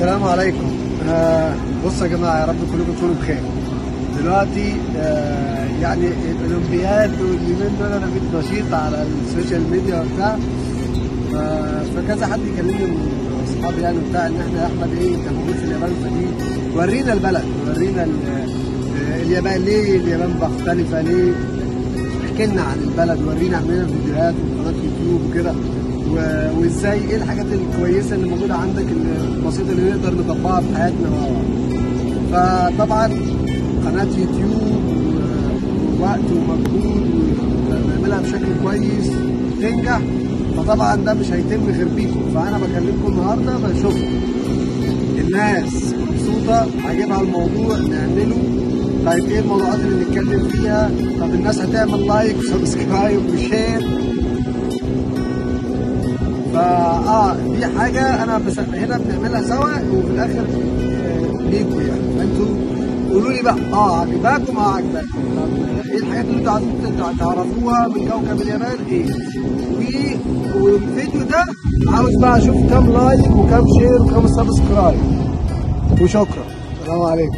السلام عليكم. آه بصوا يا جماعة يا رب كلكم تكونوا بخير. دلوقتي آه يعني الأولمبياد واليومين دول أنا بقيت نشيط على ال social media وبتاع. آه فكذا حد يكلمني من أصحابي يعني بتاع إن إحنا يا أحمد إيه أنت موجود في اليابان فدي ورينا البلد ورينا آه، اليابان ليه اليابان مختلفة ليه احكي لنا عن البلد ورينا اعمل لنا فيديوهات وقناة يوتيوب وكده. وازاي إيه الحاجات الكويسة اللي موجودة عندك البسيطه اللي نقدر نطبقها في حياتنا. فطبعا قناة يوتيوب ووقت ومجهود ونعملها بشكل كويس تنجح. فطبعا ده مش هيتم غير بيكم. فأنا بكلمكم النهارده بشوفكم الناس مبسوطة عاجبها الموضوع نعمله طيب إيه الموضوعات اللي نتكلم فيها. طب الناس هتعمل like و subscribe و share. فا آه دي حاجة أنا بس هنا بنعملها سوا وفي الآخر آه، ليكوا يعني. فانتوا قولوا لي بقى. آه عجباكم؟ آه عجباكم. إيه الحاجات اللي أنتوا عايزين تع- تعرفوها من كوكب اليابان إيه؟ و- والفيديو ده عاوز بقى أشوف كام like وكام share وكام subscribe. وشكرا. السلام عليكم.